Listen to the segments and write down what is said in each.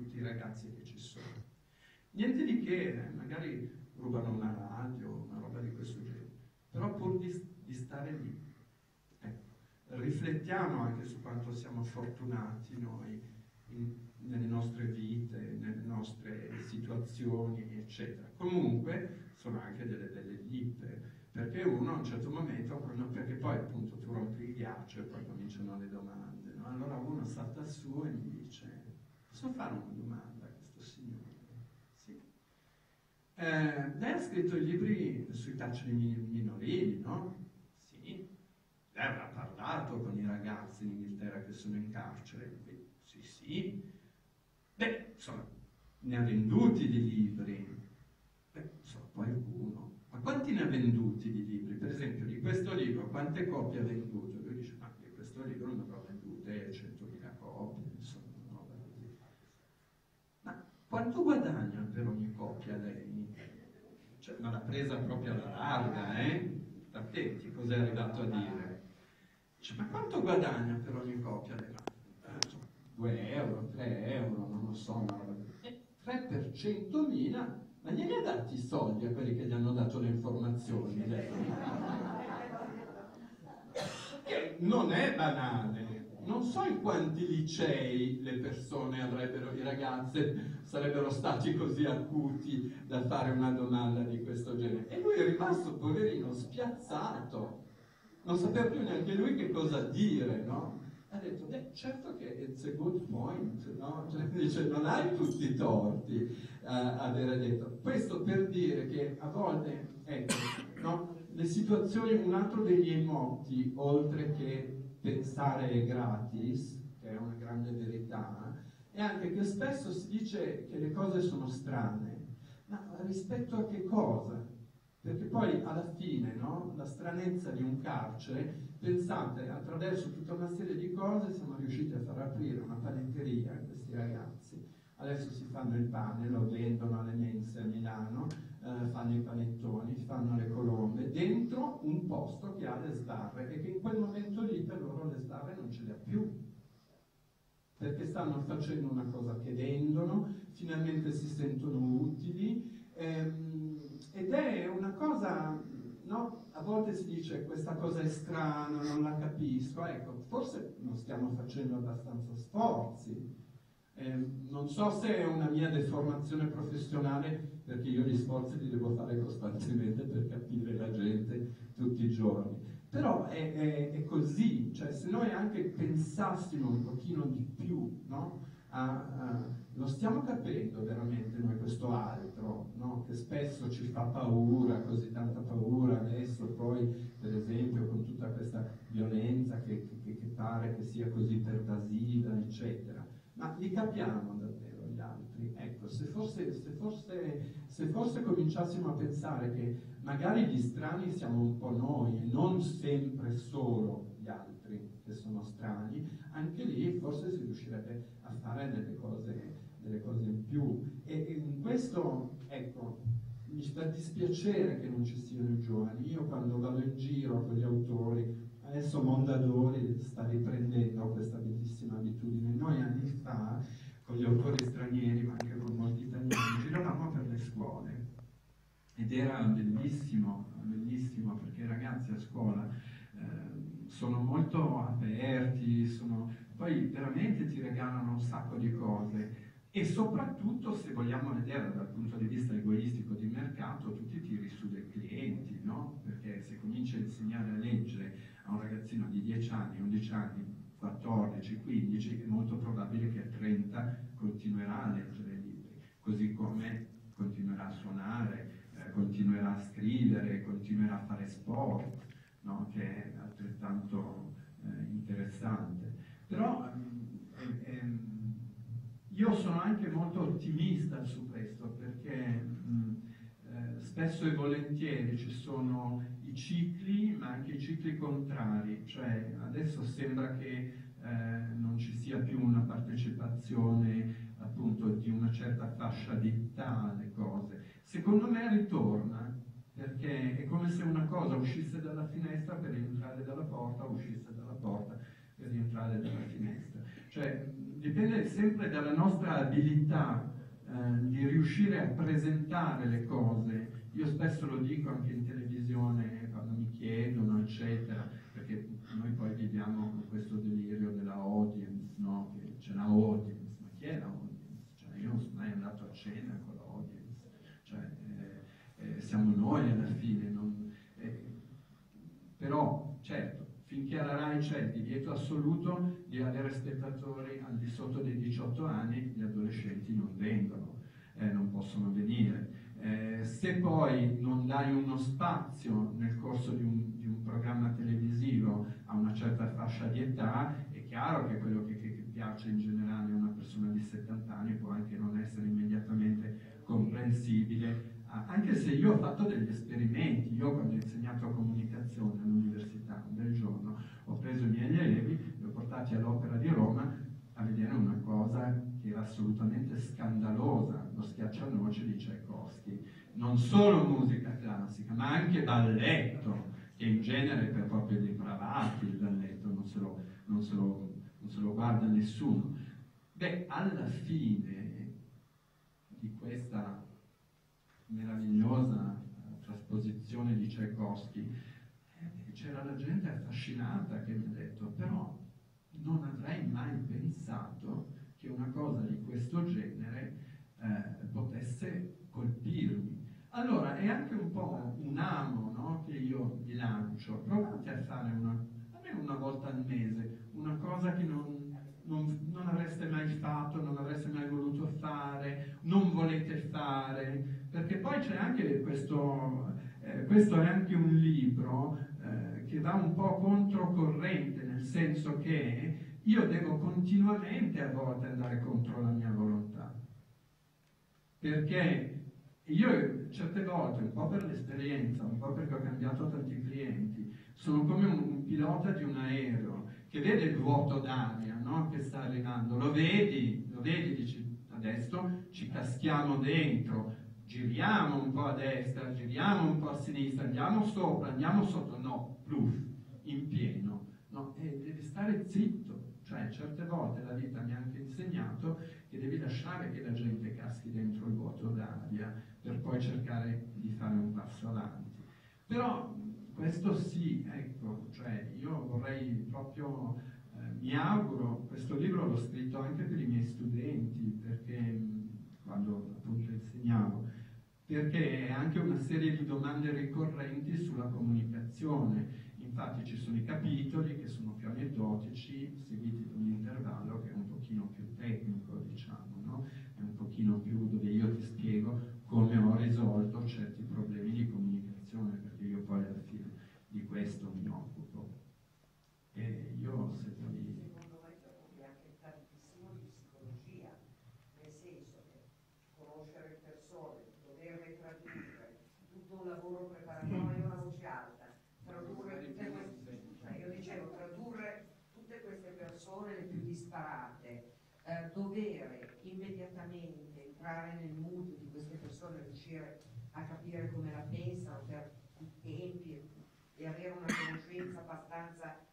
tutti i ragazzi che ci sono. Niente di che, eh, magari rubano una radio, una roba di questo genere, però pur di, di stare lì. Ecco, riflettiamo anche su quanto siamo fortunati noi in, nelle nostre vite, nelle nostre situazioni, eccetera. Comunque sono anche delle belle lippe, perché uno a un certo momento, perché poi appunto tu rompi il ghiaccio e poi cominciano le domande, no? allora uno salta su e mi dice, posso fare una domanda a questo signore? Sì. Eh, lei ha scritto libri sui carceri minorili, no? Sì. Lei avrà parlato con i ragazzi in Inghilterra che sono in carcere? Sì, sì. Beh, insomma, ne ha venduti di libri. Beh, so, qualcuno quanti ne ha venduti di libri? Per esempio, di questo libro, quante copie ha venduto? Lui dice, ma di questo libro non avrò vendute 100.000 copie, insomma, una roba così. Ma quanto guadagna per copia lei? Cioè, ma l'ha presa proprio alla larga, eh? Attenti, cos'è arrivato a dire? Dice, ma quanto guadagna per ogni copia lei? Ma, eh, 2 euro, 3 euro, non lo so, roba 3 per 100.000 ma glieli ha dati i soldi a quelli che gli hanno dato le informazioni? Che non è banale. Non so in quanti licei le persone avrebbero, i ragazzi sarebbero stati così acuti da fare una domanda di questo genere. E lui è rimasto, poverino, spiazzato. Non sapeva più neanche lui che cosa dire, no? ha detto, beh, certo che it's a good point, no? Cioè, dice, non hai tutti i torti uh, avere detto. Questo per dire che a volte, ecco, no? le situazioni, un altro degli emoti, oltre che pensare gratis, che è una grande verità, è anche che spesso si dice che le cose sono strane, ma rispetto a che cosa? Perché poi alla fine no? la stranezza di un carcere Pensate, attraverso tutta una serie di cose siamo riusciti a far aprire una panetteria a questi ragazzi. Adesso fanno il pane, lo vendono alle mense a Milano, eh, fanno i panettoni, fanno le colombe, dentro un posto che ha le sbarre e che in quel momento lì per loro le sbarre non ce le ha più. Perché stanno facendo una cosa che vendono, finalmente si sentono utili ehm, ed è una cosa no? A volte si dice questa cosa è strana, non la capisco, ecco, forse non stiamo facendo abbastanza sforzi. Eh, non so se è una mia deformazione professionale, perché io gli sforzi li devo fare costantemente per capire la gente tutti i giorni. Però è, è, è così, cioè se noi anche pensassimo un pochino di più, no? a, a, lo stiamo capendo veramente noi questo altro, no? che spesso ci fa paura, così tanta paura adesso poi per esempio con tutta questa violenza che, che, che pare che sia così pervasiva, eccetera. Ma li capiamo davvero gli altri? Ecco, se forse, se forse, se forse cominciassimo a pensare che magari gli strani siamo un po' noi, non sempre solo gli altri che sono strani, anche lì forse si riuscirebbe a fare delle cose, delle cose in più. E, in questo, ecco, mi fa dispiacere che non ci siano i giovani. Io quando vado in giro con gli autori, sta riprendendo questa bellissima abitudine. Noi anni fa, con gli autori stranieri, ma anche con molti italiani, giravamo per le scuole. Ed era bellissimo, bellissimo perché i ragazzi a scuola eh, sono molto aperti, sono poi veramente ti regalano un sacco di cose e soprattutto se vogliamo vedere dal punto di vista egoistico di mercato tutti tiri su dei clienti, no? Perché se cominci a insegnare a leggere a un ragazzino di 10 anni, 11 anni, 14, 15, è molto probabile che a 30 continuerà a leggere libri, così come continuerà a suonare, eh, continuerà a scrivere, continuerà a fare sport, no? che è altrettanto eh, interessante. Però ehm, ehm, io sono anche molto ottimista su questo perché mh, eh, spesso e volentieri ci sono i cicli, ma anche i cicli contrari, cioè adesso sembra che eh, non ci sia più una partecipazione appunto di una certa fascia di età alle cose. Secondo me ritorna perché è come se una cosa uscisse dalla finestra per entrare dalla porta, uscisse dalla porta per rientrare dalla finestra. Cioè, dipende sempre dalla nostra abilità eh, di riuscire a presentare le cose. Io spesso lo dico anche in televisione quando mi chiedono, eccetera, perché noi poi viviamo con questo delirio della audience, no? che c'è la audience, ma chi è la audience? Cioè, io non sono mai andato a cena con l'audience, cioè, eh, eh, siamo noi alla fine. Non, eh, però, certo, finché alla RAI c'è il divieto assoluto di avere spettatori al di sotto dei 18 anni, gli adolescenti non vengono, eh, non possono venire. Eh, se poi non dai uno spazio nel corso di un, di un, programma televisivo a una certa fascia di età, è chiaro che quello che, che, che piace in generale a una persona di 70 anni può anche non essere immediatamente comprensibile, anche se io ho fatto degli esperimenti, io quando ho insegnato comunicazione all'università un bel giorno ho preso i miei allievi, li ho portati all'Opera di Roma a vedere una cosa che era assolutamente scandalosa, lo schiaccianoce di Tchaikovsky. Non solo musica classica, ma anche balletto, che in genere per proprio depravati il balletto, non se lo, non se lo, non se lo guarda nessuno. Beh, alla fine di questa meravigliosa trasposizione di Tchaikovsky, eh, c'era la gente affascinata che mi ha detto, però non avrei mai pensato che una cosa di questo genere eh, potesse colpirmi. Allora è anche un po' un amo no, che io vi lancio, provate a fare una, almeno una volta al mese, una cosa che non, non, non, avreste mai fatto, non avreste mai voluto fare, non volete fare, perché poi c'è anche questo, eh, questo è anche un libro eh, che va un po' controcorrente, nel senso che io devo continuamente a volte andare contro la mia volontà. Perché io certe volte, un po' per l'esperienza, un po' perché ho cambiato tanti clienti, sono come un, un pilota di un aereo che vede il vuoto d'aria no? che sta arrivando, lo vedi, lo vedi, dici adesso ci caschiamo dentro, giriamo un po' a destra, giriamo un po' a sinistra, andiamo sopra, andiamo sotto, no, pluff, in pieno, no? e devi stare zitto, cioè, certe volte la vita mi ha anche insegnato che devi lasciare che la gente caschi dentro il vuoto d'aria per poi cercare di fare un passo avanti. Però questo sì, ecco, cioè io vorrei proprio, eh, mi auguro, questo libro l'ho scritto anche per i miei studenti, perché quando appunto insegnavo, perché è anche una serie di domande ricorrenti sulla comunicazione Infatti ci sono i capitoli che aneddotici, seguiti da un intervallo che è un pochino più tecnico, diciamo, no? È un pochino più dove io ti spiego come ho risolto certi problemi di comunicazione, perché io poi alla fine di questo mi occupo. E io se poi... Secondo me c'è anche tantissimo di psicologia, nel senso che conoscere persone, doverle tradurre, tutto un lavoro preparatorio persone le più disparate, eh, dovere immediatamente entrare nel mood di queste persone, riuscire a capire come la pensano per i tempi e avere una conoscenza abbastanza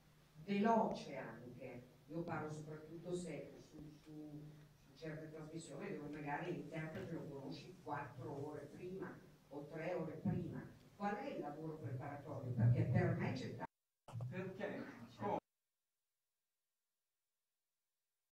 veloce anche. Io parlo soprattutto se su, su, su certe trasmissioni dove magari l'interprete lo conosci quattro ore prima o tre ore prima. Qual è il lavoro preparatorio? Perché per me c'è tanto